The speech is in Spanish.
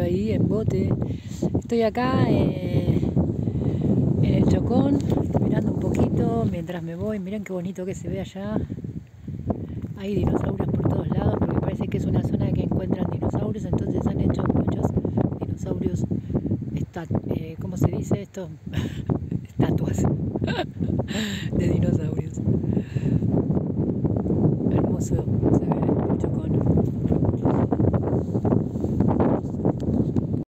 ahí en bote. Estoy acá eh, en el Chocón, mirando un poquito mientras me voy. Miren qué bonito que se ve allá. Hay dinosaurios por todos lados porque parece que es una zona que encuentran dinosaurios, entonces han hecho muchos dinosaurios, esta, eh, ¿cómo se dice esto? Estatuas de dinosaurios. Hermoso.